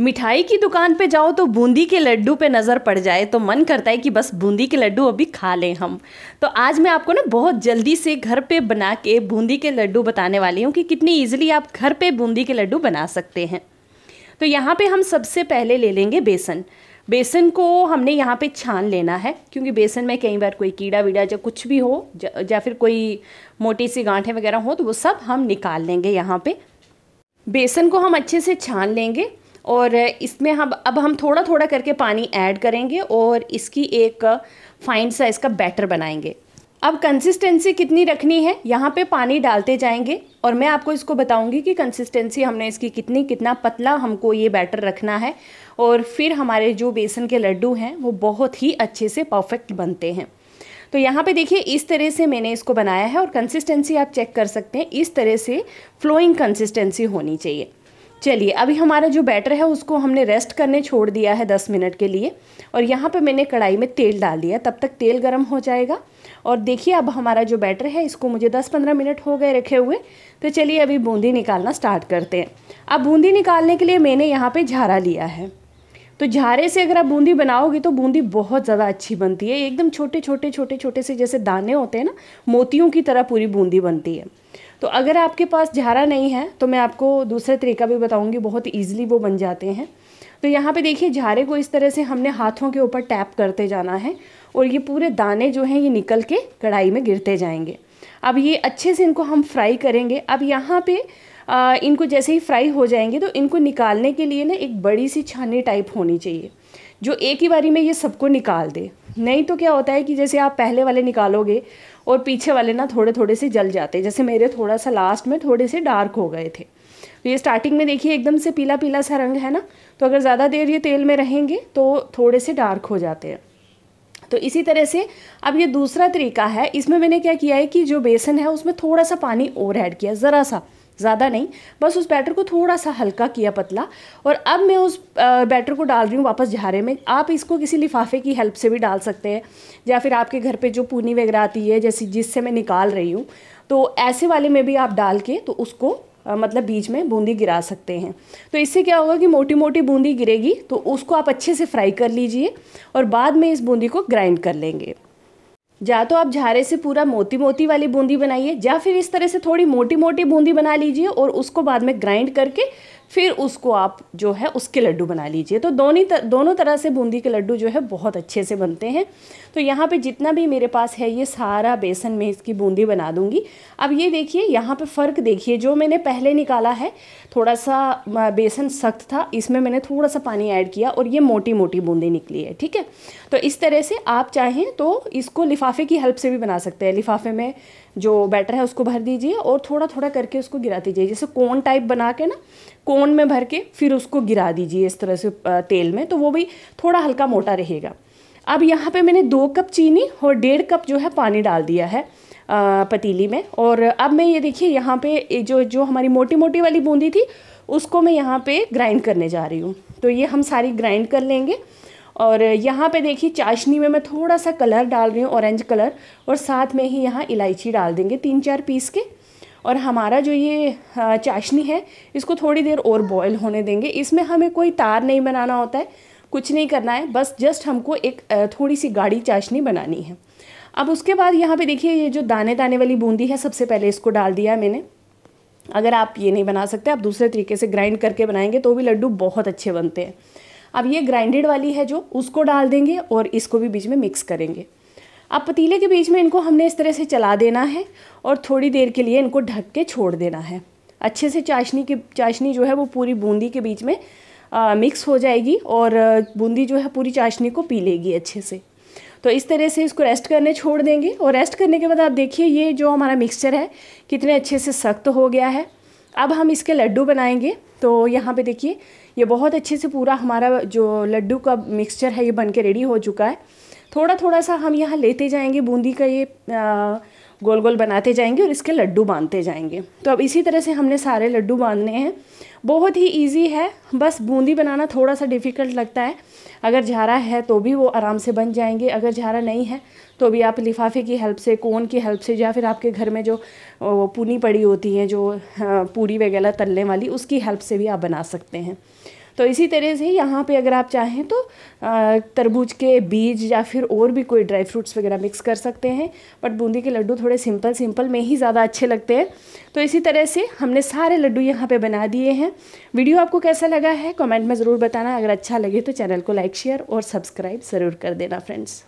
मिठाई की दुकान पे जाओ तो बूंदी के लड्डू पे नज़र पड़ जाए तो मन करता है कि बस बूंदी के लड्डू अभी खा लें हम। तो आज मैं आपको ना बहुत जल्दी से घर पे बना के बूंदी के लड्डू बताने वाली हूँ कि कितनी ईजिली आप घर पे बूंदी के लड्डू बना सकते हैं। तो यहाँ पे हम सबसे पहले ले लेंगे बेसन। बेसन को हमने यहाँ पे छान लेना है, क्योंकि बेसन में कई बार कोई कीड़ा वीड़ा या कुछ भी हो या फिर कोई मोटी सी गांठें वगैरह हो तो वो सब हम निकाल लेंगे यहाँ पे। बेसन को हम अच्छे से छान लेंगे। और इसमें हम, अब हम थोड़ा थोड़ा करके पानी ऐड करेंगे और इसकी एक फाइन साइज़ का बैटर बनाएँगे। अब कंसिस्टेंसी कितनी रखनी है? यहाँ पे पानी डालते जाएँगे और मैं आपको इसको बताऊँगी कि कंसिस्टेंसी हमने इसकी कितनी, कितना पतला हमको ये बैटर रखना है और फिर हमारे जो बेसन के लड्डू हैं, वो बहुत ही अच्छे से परफेक्ट बनते हैं। तो यहाँ पे देखिए, इस तरह से मैंने इसको बनाया है और कंसिस्टेंसी आप चेक कर सकते हैं, इस तरह से फ्लोइंग कंसिस्टेंसी होनी चाहिए। चलिए, अभी हमारा जो बैटर है, उसको हमने रेस्ट करने छोड़ दिया है दस मिनट के लिए। और यहाँ पे मैंने कढ़ाई में तेल डाल दिया तब तक तेल गर्म हो जाएगा। और देखिए, अब हमारा जो बैटर है, इसको मुझे दस पंद्रह मिनट हो गए रखे हुए। तो चलिए, अभी बूंदी निकालना स्टार्ट करते हैं। अब बूंदी निकालने के लिए मैंने यहाँ पर झारा लिया है। तो झारे से अगर आप बूंदी बनाओगे तो बूंदी बहुत ज़्यादा अच्छी बनती है। एकदम छोटे छोटे छोटे छोटे से जैसे दाने होते हैं ना, मोतियों की तरह पूरी बूंदी बनती है। तो अगर आपके पास झारा नहीं है तो मैं आपको दूसरे तरीका भी बताऊँगी, बहुत ईजिली वो बन जाते हैं। तो यहाँ पे देखिए, झारे को इस तरह से हमने हाथों के ऊपर टैप करते जाना है और ये पूरे दाने जो हैं, ये निकल के कढ़ाई में गिरते जाएँगे। अब ये अच्छे से इनको हम फ्राई करेंगे। अब यहाँ पे आ, इनको जैसे ही फ्राई हो जाएँगे तो इनको निकालने के लिए ना एक बड़ी सी छानी टाइप होनी चाहिए जो एक ही बारी में ये सबको निकाल दे। नहीं तो क्या होता है कि जैसे आप पहले वाले निकालोगे और पीछे वाले ना थोड़े थोड़े से जल जाते जैसे मेरे थोड़ा सा लास्ट में थोड़े से डार्क हो गए थे। तो ये स्टार्टिंग में देखिए एकदम से पीला पीला सा रंग है ना तो अगर ज़्यादा देर ये तेल में रहेंगे तो थोड़े से डार्क हो जाते हैं। तो इसी तरह से अब ये दूसरा तरीका है इसमें मैंने क्या किया है कि जो बेसन है उसमें थोड़ा सा पानी और ऐड किया ज़रा सा। ज़्यादा नहीं, बस उस बैटर को थोड़ा सा हल्का किया पतला और अब मैं उस बैटर को डाल रही हूँ वापस झारे में। आप इसको किसी लिफाफे की हेल्प से भी डाल सकते हैं या फिर आपके घर पे जो पूनी वगैरह आती है, जैसे जिससे मैं निकाल रही हूँ तो ऐसे वाले में भी आप डाल के तो उसको मतलब बीच में बूंदी गिरा सकते हैं। तो इससे क्या होगा कि मोटी मोटी बूंदी गिरेगी तो उसको आप अच्छे से फ्राई कर लीजिए और बाद में इस बूंदी को ग्राइंड कर लेंगे। या तो आप झारे से पूरा मोती मोती वाली बूंदी बनाइए या फिर इस तरह से थोड़ी मोटी मोटी बूंदी बना लीजिए और उसको बाद में ग्राइंड करके फिर उसको आप जो है उसके लड्डू बना लीजिए। तो दोनों तर, दोनों तरह से बूंदी के लड्डू जो है बहुत अच्छे से बनते हैं। तो यहाँ पे जितना भी मेरे पास है ये सारा बेसन में इसकी बूंदी बना दूँगी। अब ये देखिए यहाँ पे फ़र्क देखिए जो मैंने पहले निकाला है थोड़ा सा बेसन सख्त था इसमें मैंने थोड़ा सा पानी ऐड किया और ये मोटी मोटी बूंदी निकली है ठीक है? तो इस तरह से आप चाहें तो इसको लिफाफे की हेल्प से भी बना सकते हैं। लिफाफे में जो बैटर है उसको भर दीजिए और थोड़ा थोड़ा करके उसको गिरा दीजिए। जैसे कोन टाइप बना के ना, कोन में भर के फिर उसको गिरा दीजिए इस तरह से तेल में तो वो भी थोड़ा हल्का मोटा रहेगा। अब यहाँ पे मैंने दो कप चीनी और डेढ़ कप जो है पानी डाल दिया है पतीली में। और अब मैं ये देखिए, यहाँ पे जो जो हमारी मोटी मोटी वाली बूंदी थी, उसको मैं यहाँ पे ग्राइंड करने जा रही हूँ। तो ये हम सारी ग्राइंड कर लेंगे। और यहाँ पे देखिए चाशनी में मैं थोड़ा सा कलर डाल रही हूँ ऑरेंज कलर, और साथ में ही यहाँ इलायची डाल देंगे तीन चार पीस के। और हमारा जो ये चाशनी है, इसको थोड़ी देर और बॉयल होने देंगे। इसमें हमें कोई तार नहीं बनाना होता है, कुछ नहीं करना है, बस जस्ट हमको एक थोड़ी सी गाढ़ी चाशनी बनानी है। अब उसके बाद यहाँ पे देखिए ये जो दाने दाने वाली बूंदी है, सबसे पहले इसको डाल दिया है मैंने। अगर आप ये नहीं बना सकते, आप दूसरे तरीके से ग्राइंड करके बनाएँगे तो भी लड्डू बहुत अच्छे बनते हैं। अब ये ग्राइंडेड वाली है जो उसको डाल देंगे और इसको भी बीच में मिक्स करेंगे। अब पतीले के बीच में इनको हमने इस तरह से चला देना है और थोड़ी देर के लिए इनको ढक के छोड़ देना है। अच्छे से चाशनी की चाशनी जो है वो पूरी बूंदी के बीच में आ, मिक्स हो जाएगी और बूंदी जो है पूरी चाशनी को पी लेगी अच्छे से। तो इस तरह से इसको रेस्ट करने छोड़ देंगे और रेस्ट करने के बाद आप देखिए ये जो हमारा मिक्सचर है कितने अच्छे से सख्त हो गया है। अब हम इसके लड्डू बनाएँगे। तो यहाँ पे देखिए ये बहुत अच्छे से पूरा हमारा जो लड्डू का मिक्सचर है ये बन के रेडी हो चुका है। थोड़ा थोड़ा सा हम यहाँ लेते जाएँगे बूंदी का ये आ, गोल गोल बनाते जाएँगे और इसके लड्डू बांधते जाएँगे। तो अब इसी तरह से हमने सारे लड्डू बांधने हैं। बहुत ही इजी है। बस बूंदी बनाना थोड़ा सा डिफ़िकल्ट लगता है। अगर झारा है तो भी वो आराम से बन जाएँगे। अगर झारा नहीं है तो भी आप लिफाफे की हेल्प से, कोन की हेल्प से, या फिर आपके घर में जो पुनी पड़ी होती है, जो पूरी वगैरह तलने वाली, उसकी हेल्प से भी आप बना सकते हैं। तो इसी तरह से यहाँ पे अगर आप चाहें तो तरबूज के बीज या फिर और भी कोई ड्राई फ्रूट्स वगैरह मिक्स कर सकते हैं, बट बूंदी के लड्डू थोड़े सिंपल सिंपल में ही ज़्यादा अच्छे लगते हैं। तो इसी तरह से हमने सारे लड्डू यहाँ पे बना दिए हैं। वीडियो आपको कैसा लगा है, कमेंट में ज़रूर बताना। अगर अच्छा लगे तो चैनल को लाइक, शेयर और सब्सक्राइब ज़रूर कर देना, फ्रेंड्स।